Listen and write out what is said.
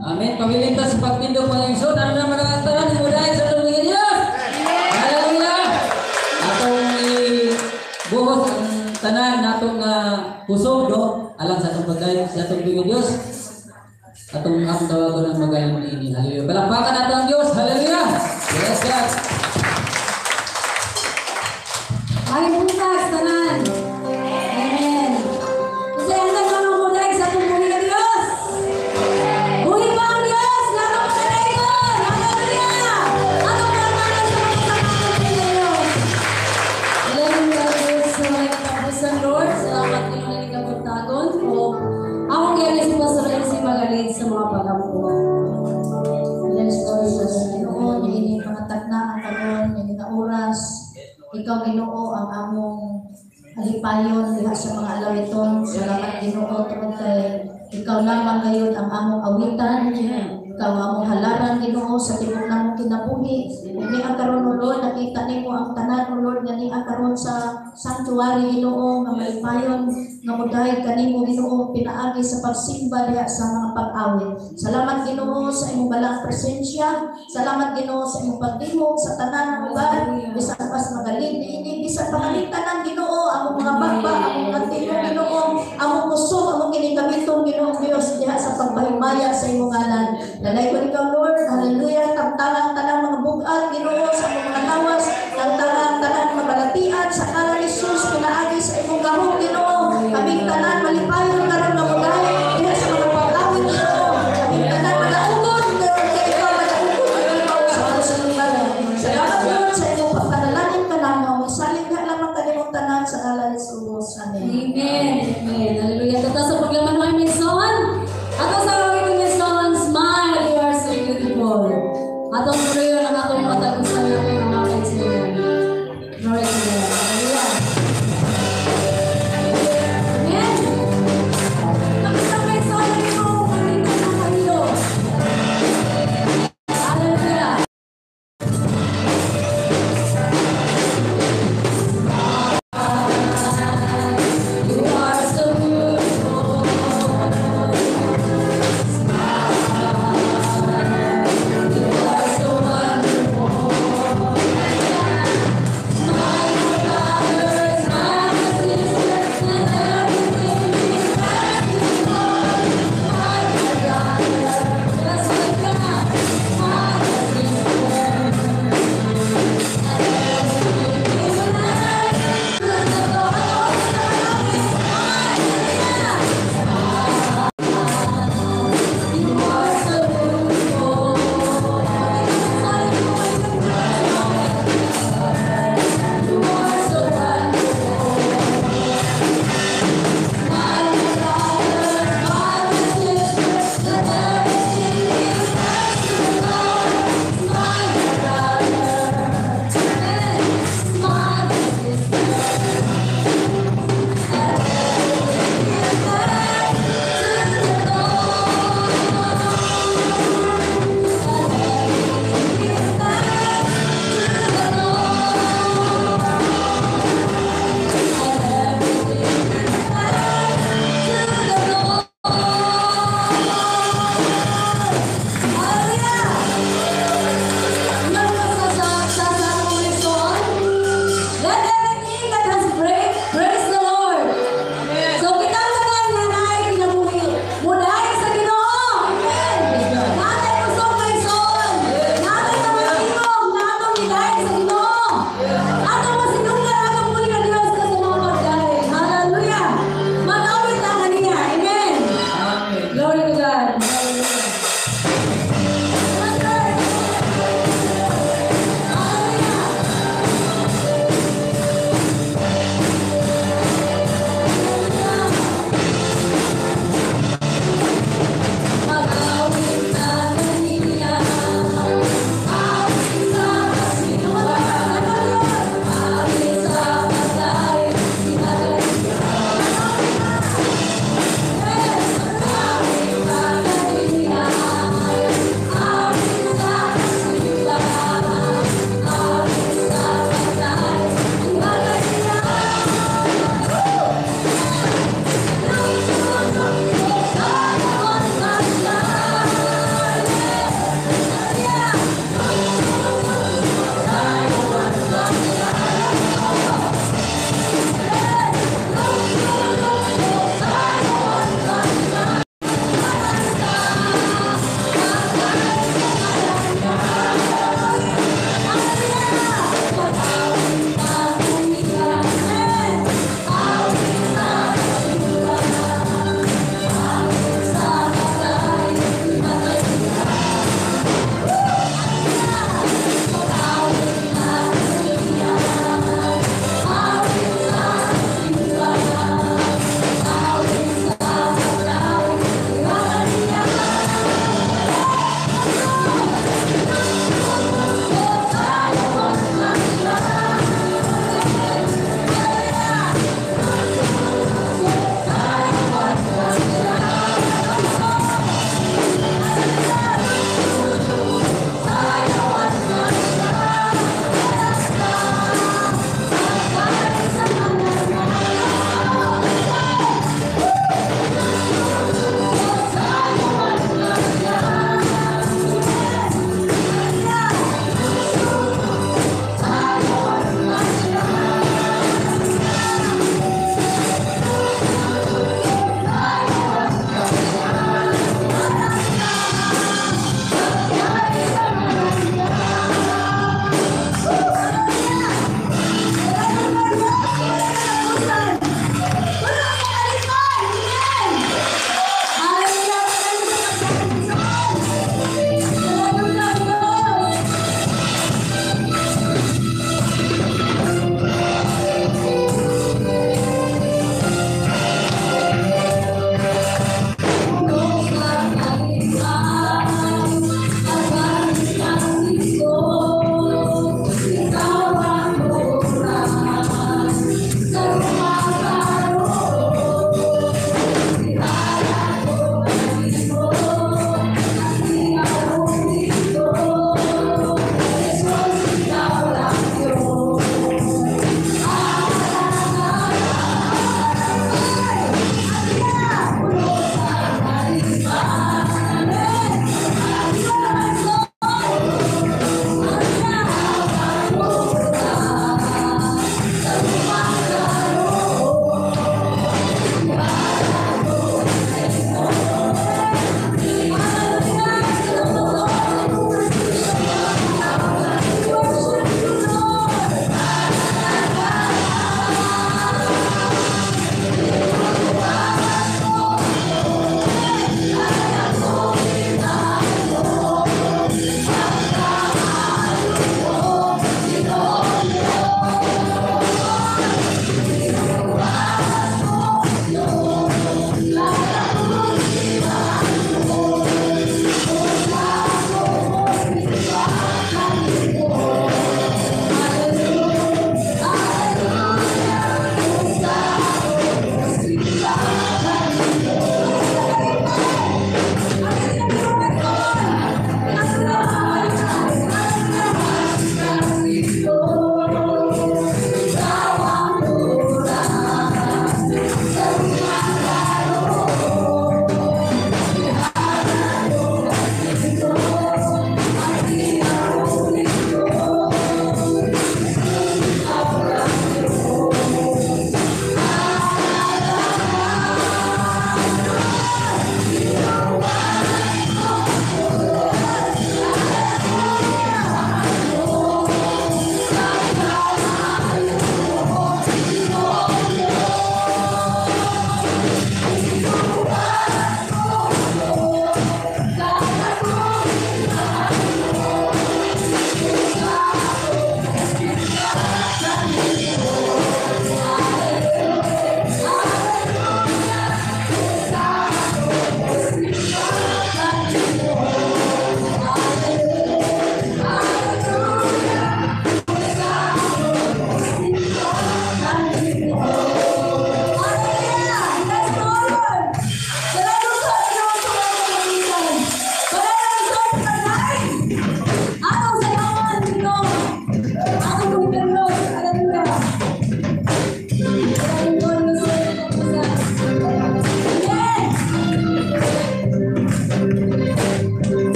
Amen. Pamilintas sa pagtindog mga isod. Ano naman ang ni Muday sa tulungan Diyos? Hallelujah! Atong buhos ang tanan natong uh, puso do alang sa atong pagdayon sa atong tulungan Diyos. Atong ang tawagon ang magayon ini. Hallelujah. Palakpakan nato ang Diyos. Hallelujah! Yes, God. Bukas, tanan. Amen. Among halaran Ginoo sa tibok namong kinabuhi. Ini ang karon o Lord, nakita nimo ang tanan o Lord nga ni ang karon sa sanctuary Ginoo nga malipayon nga muday kanimo Ginoo pinaagi sa pagsimba diha sa mga pag-awit. Salamat Ginoo sa imong balang presensya. Salamat Ginoo sa imong pagdimog sa tanan ng lugar. Bisan pas magaling ini bisan pangalitan ng Ginoo among mga baba, among mga tino Ginoo, among puso, among kinikamitong Ginoo Dios diha sa pagpahimaya sa imong ngalan. Lalay ko ikaw Lord. Hallelujah. Tamtangang tanang mga bugat Ginoo aming ni son,